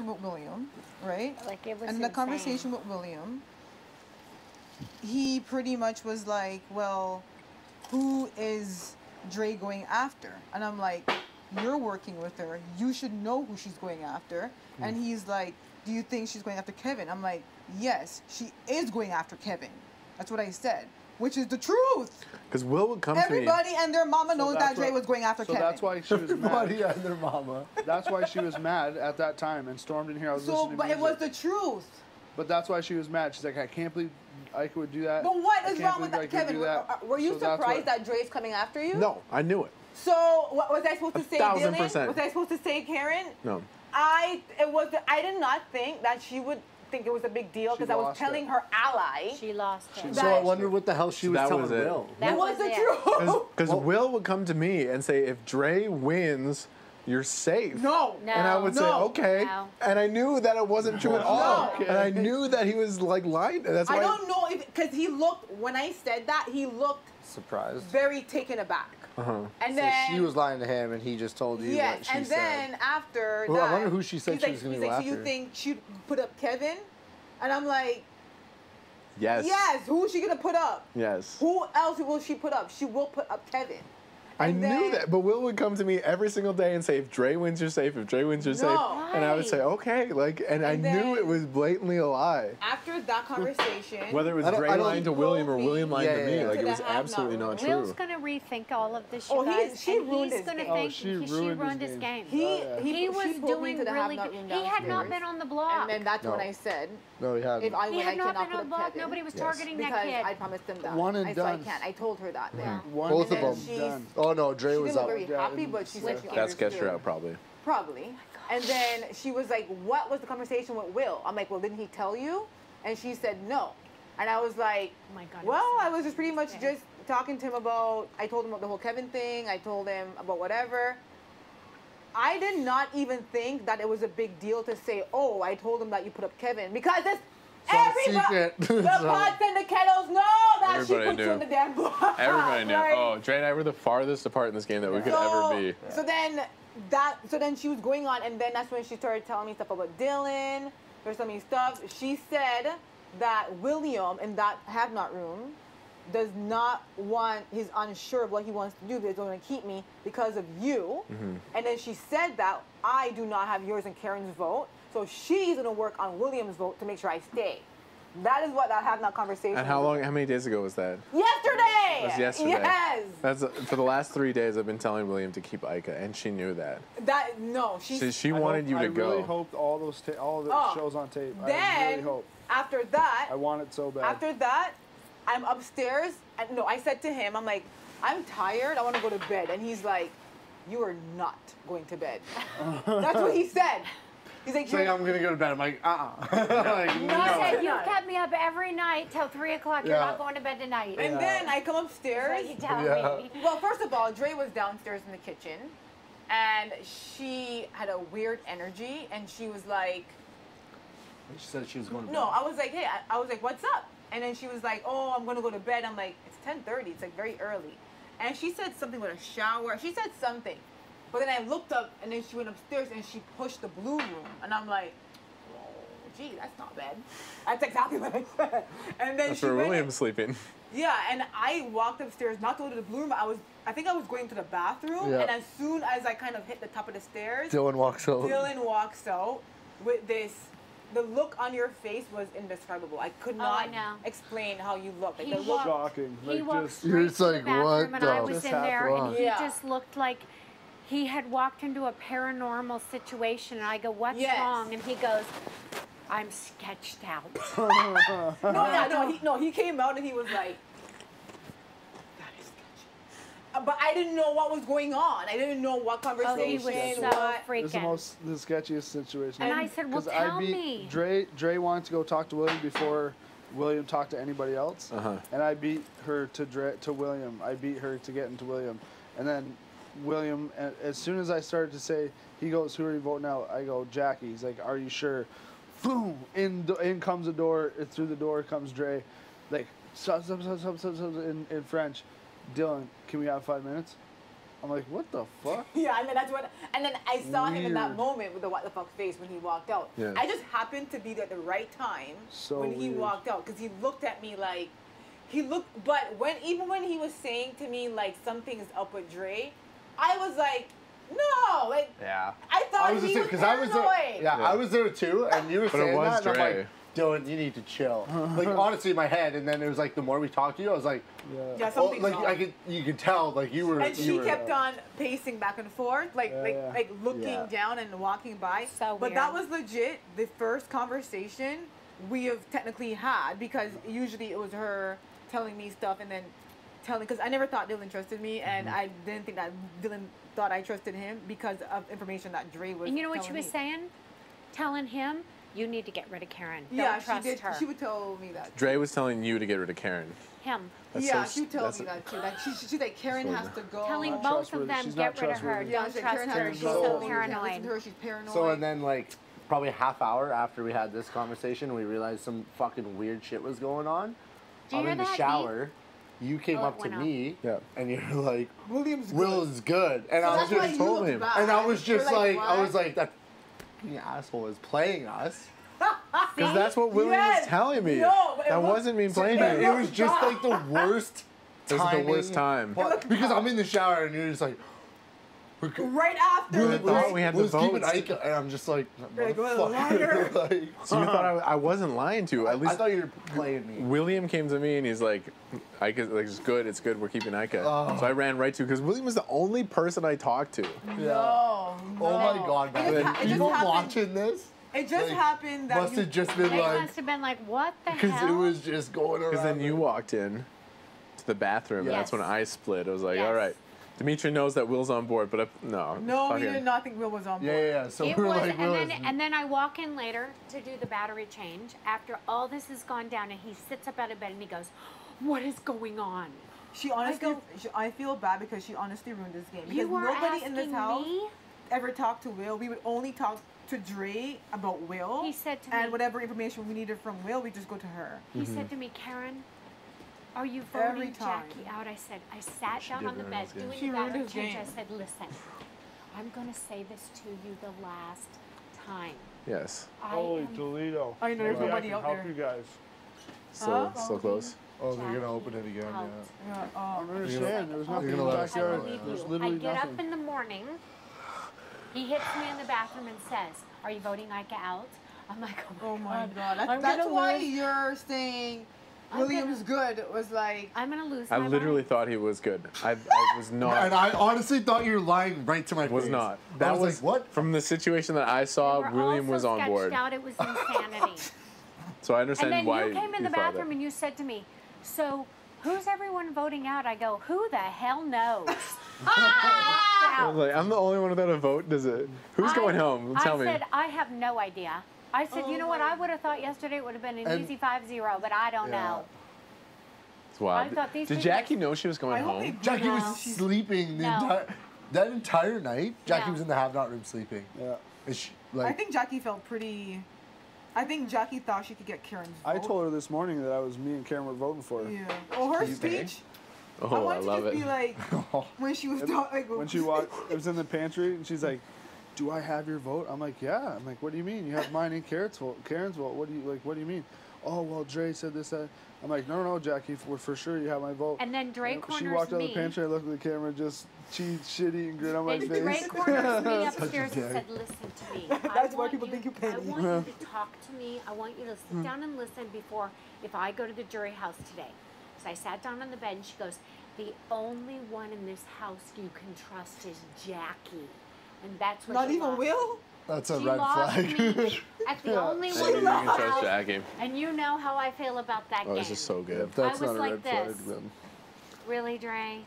with William, right? Like it was and in the insane. conversation with William, he pretty much was like, "Well, who is Dre going after?" And I'm like, "You're working with her. You should know who she's going after." And hmm. he's like, "Do you think she's going after Kevin?" I'm like, "Yes, she is going after Kevin." That's what I said, which is the truth. Because Will would come to me. Everybody and their mama knows that that's Dre was going after So Kevin. that's why she was Everybody mad. and their mama. That's why she was mad at that time and stormed in here. I was So, listening to but it was the truth. But that's why she was mad. She's like, I can't believe Ike would do that. But what I is wrong with that, Kevin? do Were, that." were you So surprised what- that Dre's coming after you? No, I knew it. So what was I supposed to say, thousand Dillon? percent. Was I supposed to say, Karen? No. I it was. I did not think that she would think it was a big deal because I was telling it. her ally. She lost it. So I wonder what the hell she was telling was it. Will. That it was, was the it. truth. Because Well- Will would come to me and say, if Dre wins, you're safe. no. No. And I would say, okay. No. And I knew that it wasn't true at all. No. And I knew that he was like lying. That's why. I don't know if because he looked when I said that he looked Surprised. very taken aback. Uh-huh. And So then she was lying to him, and he just told you yes, what she and said. then after Well, I that, wonder who she said she like, was gonna he's go like, So you think she'd put up Kevin? And I'm like, Yes. yes. Who is she gonna put up? Yes. Who else will she put up? She will put up Kevin. I And knew then- that, but Will would come to me every single day and say, "If Dre wins, you're safe. If Dre wins, you're safe." No. And I would say, "Okay," like, and, I And knew it was blatantly a lie. After that conversation, Whether it was I Dre lying to William or William lying Yeah, to yeah, me, yeah. like To it was have-not absolutely not rumor. Will's gonna rethink all of this, you Oh, he- guys, she and ruined he's his gonna game. Oh, think she he, she ruined his ruined his game. game. he Oh, yeah. he, He was doing really good. He had not been on the block. And then that's when I said, No, he hadn't. if I he win, had I not cannot been put on the block. Kevin. Nobody was Yes. targeting because that kid. I promised him that. One and I, so I done. can't. I told her that there. One Both and of them. done. Oh no, Dre She was didn't look out. very happy, but she she said said- she That sketched her understood. out, probably. Probably. And then she was like, "What was the conversation with Will?" I'm like, "Well, didn't he tell you?" And she said, "No." And I was like, Oh my God, "Well, was so I was just pretty much interesting. just talking to him about. I told him about the whole Kevin thing. I told him about whatever." I did not even think that it was a big deal to say, "Oh, I told him that you put up Kevin," because this. Some Everybody, the So- pots and the kettles know that Everybody she puts you knew. in the damn block. Everybody knew. Like, Oh, Dre and I were the farthest apart in this game that we could so, ever be. So then that so then she was going on and then that's when she started telling me stuff about Dillon. There's some stuff. She said that William in that have not room does not want he's unsure of what he wants to do, but he's going to keep me because of you. Mm-hmm. And then she said that I do not have yours and Karen's vote. So she's gonna work on William's vote to make sure I stay. That is what that have that conversation. And how long? How many days ago was that? Yesterday. That was yesterday. Yes. That's for the last three days. I've been telling William to keep Ica, and she knew that. That no, she. She, she I wanted hope- you to I go. really hoped all those ta- all the Oh, shows on tape. I Then really hope. after that, I want it so bad. After that, I'm upstairs. And no, I said to him, I'm like, I'm tired. I want to go to bed. And he's like, You are not going to bed. That's what he said. He's like, It's I'm gonna go to bed. I'm like, uh, uh like, He No. said, you No. kept me up every night till 3 o'clock. You're Yeah. not going to bed tonight. And then I come upstairs. That's you tell Yeah. me. Well, first of all, Dre was downstairs in the kitchen, and she had a weird energy, and she was like, She said she was going to No. I was like, hey, I, I was like, what's up? And then she was like, oh, I'm gonna go to bed. I'm like, it's 10:30. It's like very early. And she said something with a shower. She said something, but then I looked up, and then she went upstairs and she pushed the blue room, and I'm like, oh, gee, that's not bad. That's exactly what I said. And then That's she where went- William's sleeping. yeah, and I walked upstairs, not to go to the blue room. I was, I think I was going to the bathroom, Yeah. and as soon as I kind of hit the top of the stairs, Dillon walks out. Dillon walks out with this. The look on your face was indescribable. I could Oh, I not explain how you looked. Like He the look. walked- Shocking. He like walked just straight You're to just the like, bathroom, what and I was Just in there, and he Yeah. just looked like he had walked into a paranormal situation. And I go, "What's Yes. wrong?" And he goes, "I'm sketched out." No, yeah, no, he, no, he came out and he was like, "That is sketchy." Uh, But I didn't know what was going on. I didn't know what conversation. oh, he conversation. was so what. It was the most the sketchiest situation. And I said, "Well, 'Cause tell I beat me." Dre. Dre wanted to go talk to William before William talked to anybody else, Uh-huh. and I beat her to Dre to William. I beat her to get into William, and then William. As soon as I started to say, he goes, "Who are you voting out?" I go, "Jackie." He's like, "Are you sure?" Boom! In in comes the door. and Through the door comes Dre, like stop, stop, stop, stop, stop, stop, in, in French. Dillon, can we have five minutes? I'm like, what the fuck? Yeah, and then that's what, and then I saw him in that moment with the what the fuck face when he walked out. Yeah. I just happened to be there at the right time So when he weird. walked out because he looked at me like, he looked, but when even when he was saying to me like something's up with Dre, I was like, no, like Yeah. I thought I was he just was because I was there. Yeah, Yeah. I was there too, and you were But it saying was that, and I'm Dre. like, Dillon, you need to chill. like honestly, in my head, and then it was like the more we talked to you, I was like, Yeah. Yeah, something's like off. I could, you could tell, like you were. And you she were, kept on pacing back and forth, like Yeah, like yeah. like looking Yeah. down and walking by. So but that was legit the first conversation we have technically had because usually it was her telling me stuff and then telling because I never thought Dillon trusted me and Mm-hmm. I didn't think that Dillon thought I trusted him because of information that Dre was. And you know what she was me. saying? Telling him, you need to get rid of Karen. Don't Yeah, trust she did. her. She would tell me that. Dre was telling you to get rid of Karen. him. That's yeah, so- she would tell that's- me that too. Like she, she, she's like Karen has to go. Telling not both of them, She's get rid of her. Yeah, Don't trust Karen her. has She's to so go. You can't listen to paranoid. her. She's paranoid. So and then like probably a half hour after we had this conversation, we realized some fucking weird shit was going on. Do you I'm hear in the that, Nate? Shower. You came Oh, up to me, Yeah. and you're like, William's good. "Will is good," and So I was just told him. bad. And I was You're just like, I was like, that fucking asshole is playing us. Because that's what William Yes. was telling me. No, that was- wasn't me playing it it. It was just like the worst. It was the worst time. part- because I'm in the shower and you're just like, we're go- right after. Really like, thought we had the Will's keeping votes. Ike, and I'm just like, Like, what a liar. like, So you thought I, I wasn't lying to you. At I least thought you were playing me. William came to me and he's like, Ika, like, it's good, it's good, we're keeping Ika. Oh. So I ran right to because William was the only person I talked to. No, Oh my god, It man. just, ha- People watching this It just like, happened that must you, have just been They like, must have been like, what the because hell? it was just going around. Because then you walked in to the bathroom, and that's when I split. I was like, Yes. all right. Demetres knows that Will's on board, but I, no. No, we did not think Will was on board. Yeah, yeah, yeah. So it we were was, like, and Will then is- and then I walk in later to do the battery change. After all this has gone down, and he sits up out of bed and he goes, "What is going on?" She honestly, go- she, I feel bad because she honestly ruined this game. Because You were nobody in this house me. ever talked to Will. We would only talk to Dre about Will. He said to and me- whatever information we needed from Will, we just go to her. He Mm-hmm. said to me, "Karen, are you voting. Jackie out?" I said, "I sat down on the bed his game. doing She the ruined change." I said, "Listen, I'm going to say this to you the last time. Yes. I Holy am Toledo. I know, there's Maybe nobody I can out help there. you guys. So, Huh? still close. oh, they're gonna open it again. out. Yeah. Yeah, I oh. don't understand. There was nothing in the I know, backyard. There's you. I get nothing. up in the morning. He hits me in the bathroom and says, "Are you voting Ika out?" I'm like, "Oh Oh my my god, god. That, that's why lose- you're saying I'm William's good was like I'm gonna lose." I my literally mind. thought he was good. I, I was not. And I honestly thought you were lying right to my was face. Was not. I That was, was, like, what? From the situation that I saw, were William was on sketched board. Out. It was insanity. So I and understand then why you came in the bathroom and you said to me, "So, who's everyone voting out?" I go, "Who the hell knows?" Ah! I Out. was like, I'm the only one without a vote. Does it? Who's I- going home? Tell I me. I said, I have no idea. I said, Oh you know what? I oh. would have thought yesterday it would have been an And- easy 5-0, but I don't Yeah. know. It's wild. I thought these Did people- Jackie know she was going I home? they- Jackie No. was sleeping the No. entire that entire night. Jackie No. was in the have not room sleeping. Yeah. And she, I think Jackie felt pretty I think Jackie thought she could get Karen's vote. I told her this morning that I was me and Karen were voting for her. Yeah. Well her You think? speech Oh, I I, want to love just it. be like when she was talking like When she walked, it was in the pantry, and she's like, "Do I have your vote?" I'm like, "Yeah." I'm like, "What do you mean? You have mine and Karen's vote. Karen's vote. What do you like? What do you mean?" Oh well, Dre said this. That. I'm like, "No, no, no, Jackie. For, for sure, you have my vote." And then Dre And corners she walked out me. of the pantry. I looked at the camera, just cheese, shitty, and grin on my Then face. Dre corners me Such a upstairs and said, "Listen to me. I That's why want people you, think you I petty. want you to talk to me. I want you to sit mm. down and listen before if I go to the jury house today." So I sat down on the bed and she goes, "The only one in this house you can trust is Jackie." And that's what not even lost. Will? that's a She red flag. me at the Yeah. only I one knew in you the can trust And you know how I feel about that Oh, game. this is so good. if that's I was not a like red flag, this. then Really, Dre?